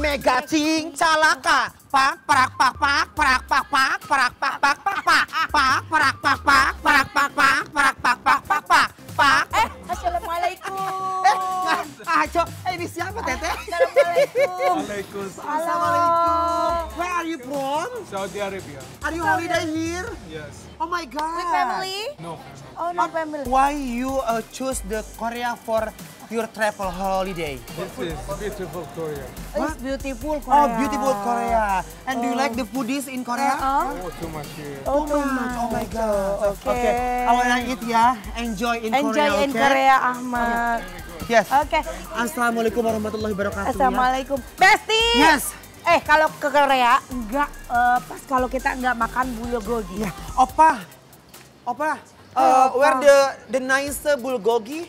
Mega cing calaka. Pak parak pak pak parak pak pak parak pak pak pak pak pak parak pak pak parak pak pak parak pak pak pak pak pak. Eh, Assalamualaikum. Eh, nah, ajo, eh ini siapa teteh? Assalamualaikum. Waalaikumsalam. Where are you from? Saudi Arabia. Are you holiday here? Yes. Oh my god. With family? No. Oh, no family. Why you uh, choose the Korea for your travel holiday? This is beautiful Korea. It's beautiful Korea. Oh, beautiful Korea. And do you like the foodies in Korea? Uh-uh. Oh, too much here. Oh, too much. Oh my god. Okay. I wanna eat ya. Enjoy in Enjoy Korea. in okay? Korea, Ahmad. Yes. Oke. Assalamualaikum warahmatullahi wabarakatuh. ya. Assalamualaikum. Besti. Yes. Eh, kalau ke Korea, enggak eh, pas kalau kita enggak makan bulgogi. Ya, Opa. Opa. Uh, where the the nice bulgogi?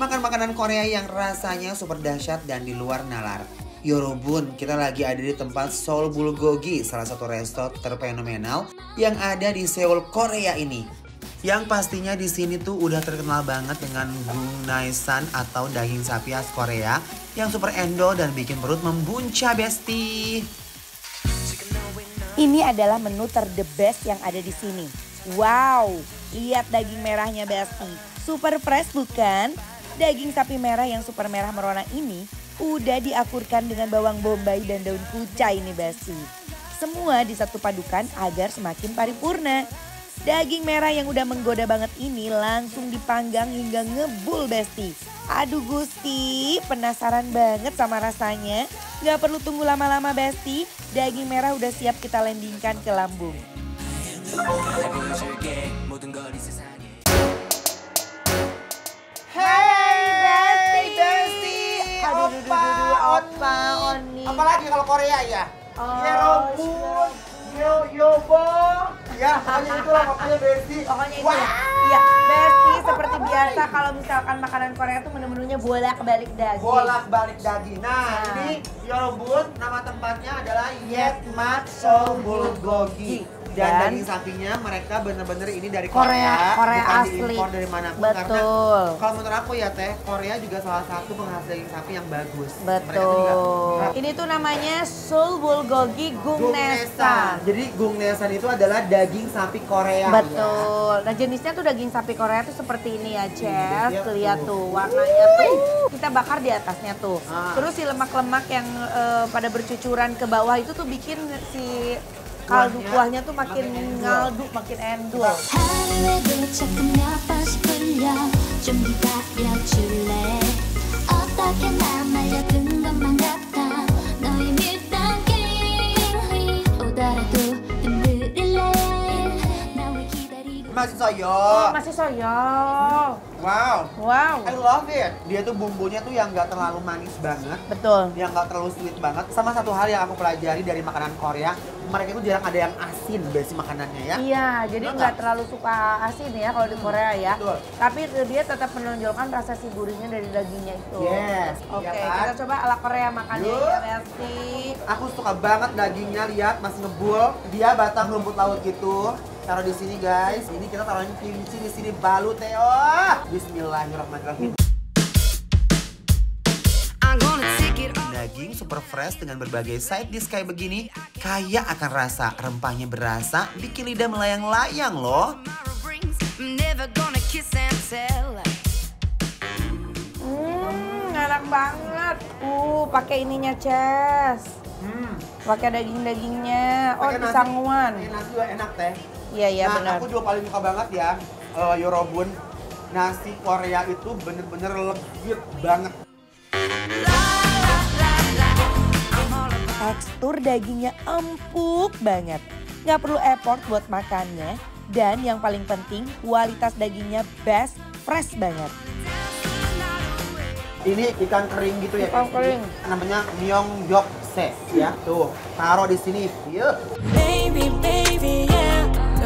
Makan makanan Korea yang rasanya super dahsyat dan di luar nalar Yorobun, kita lagi ada di tempat Seoul Bulgogi, salah satu resto terfenomenal yang ada di Seoul, Korea ini. Yang pastinya di sini tuh udah terkenal banget dengan gungnaisan atau daging sapi khas Korea yang super endo dan bikin perut membunca besti. Ini adalah menu ter the best yang ada di sini. Wow, lihat daging merahnya Besti. Super fresh bukan? Daging sapi merah yang super merah merona ini udah diakurkan dengan bawang bombay dan daun kucai nih Besti. Semua disatu padukan agar semakin paripurna. Daging merah yang udah menggoda banget ini langsung dipanggang hingga ngebul Besti. Aduh Gusti, penasaran banget sama rasanya. Gak perlu tunggu lama-lama Besti, daging merah udah siap kita landingkan ke lambung. Hey, Aduh, Opa, Opa, Oni. Apalagi kalau Korea ya? Oh, Yerobun, Yo Yobo. Ya, pokoknya itulah pokoknya Besti. Pokoknya itu ya. Iya, Besti seperti biasa kalau misalkan makanan Korea tuh menu-menunya bolak-balik daging. Bolak balik daging. Nah, Nah. ini Yorobun, nama tempatnya adalah Yetmat Seoul Bulgogi. Dan, Dan- daging sapinya mereka bener-bener ini dari Korea, Korea, Korea bukan asli. diimpor dari mana pun. Betul. Karena kalau menurut aku ya Teh, Korea juga salah satu penghasil daging sapi yang bagus. Tuh juga- Betul. Ini tuh namanya Seoul Bulgogi Gungnesan. Jadi gungnesan itu adalah daging sapi Korea. Betul. Nah jenisnya tuh daging sapi Korea tuh seperti ini ya, Chef. Iya, Lihat tuh. tuh warnanya tuh. Kita bakar di atasnya tuh. Ah. Terus si lemak-lemak yang eh, pada bercucuran ke bawah itu tuh bikin si kaldu Kuahnya kuahnya tuh makin makin endul. ngaldu, makin endul. 하루에도 조금 몇 번씩 불려 좀 기다려줄래 어떻게 나 말려든 것만 같아 Masih soyo. Oh, masih soyo. Wow. Wow. I love it. Dia tuh bumbunya tuh yang nggak terlalu manis banget. Betul. yang nggak terlalu sweet banget. Sama satu hal yang aku pelajari dari makanan Korea, mereka itu jarang ada yang asin basi makanannya ya. Iya, jadi nggak terlalu suka asin ya kalau di Korea ya. betul. Tapi dia tetap menonjolkan rasa si gurihnya dari dagingnya itu. Yes, Oke, iya kan? kita coba ala Korea makannya ya, Besti. Aku suka banget dagingnya, lihat masih ngebul. Dia batang rumput laut gitu. Taruh di sini guys. Ini kita taruhin kimchi di sini balut Teo. Bismillahirrahmanirrahim. Daging super fresh dengan berbagai side dish kayak begini, kaya akan rasa, rempahnya berasa, bikin lidah melayang-layang loh. Hmm, enak banget. Uh, pakai ininya, Ces. Hmm. Pakai daging-dagingnya. Oh, pisanguan. Nasi juga enak teh. Iya, iya nah, benar. aku juga paling suka banget ya, eh, Yorobun. Nasi Korea itu bener-bener legit banget. Tekstur dagingnya empuk banget. Nggak perlu effort buat makannya. Dan yang paling penting, kualitas dagingnya best, fresh banget. Ini ikan kering gitu ya. Ikan kering. Namanya myeonggyeok sausage ya. Tuh, taruh di sini. Yuk.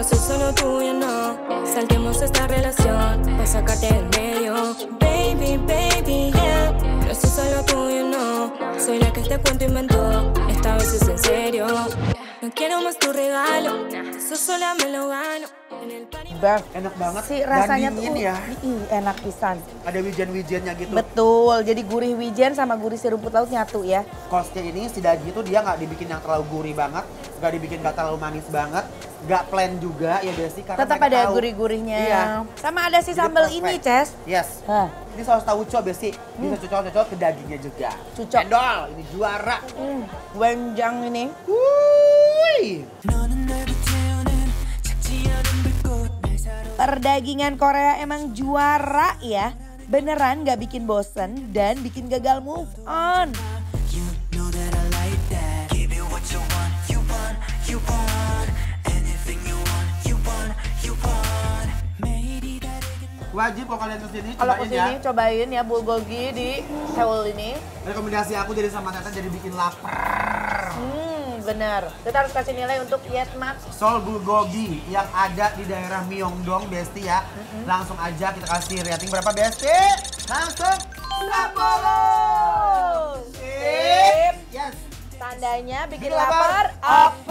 Soy solo tuyo, no. Saltemos esta relación para sacarte del medio. Baby, baby, yeah. No soy solo tuyo, no. Soy la que este cuento inventó. Esta vez es en serio. No quiero más tu regalo. Eso sola me lo gano. En el party. Best. Enak banget. Si rasanya tuh ya. ih, enak pisan. Ada wijen-wijennya gitu. Betul, jadi gurih wijen sama gurih si rumput laut nyatu ya. Kosnya ini si daging itu dia nggak dibikin yang terlalu gurih banget, nggak dibikin nggak terlalu manis banget, nggak plain juga ya Desi karena Tetap ada gurih-gurihnya. Iya. Sama ada si Jadi sambal perfect. ini, Ces. Yes. Hah. Ini saus tauco Besi, bisa cocok-cocok ke dagingnya juga. Cocok. Endol, ini juara. Hmm, wenjang ini. Wuih. Perdagingan Korea emang juara ya. Beneran gak bikin bosen dan bikin gagal move on. Wajib kalau kalian ke sini Kalau cobain ya. ke sini cobain ya bulgogi di Seoul ini. Rekomendasi aku jadi sama Tata jadi bikin lapar. Hmm, bener. Kita harus kasih nilai untuk Yes Max. Seoul Bulgogi yang ada di daerah Myeongdong, Besti ya. Langsung aja kita kasih rating berapa Besti? Langsung 10. Sip. Yes. Tandanya bikin Bikin lapar, approve.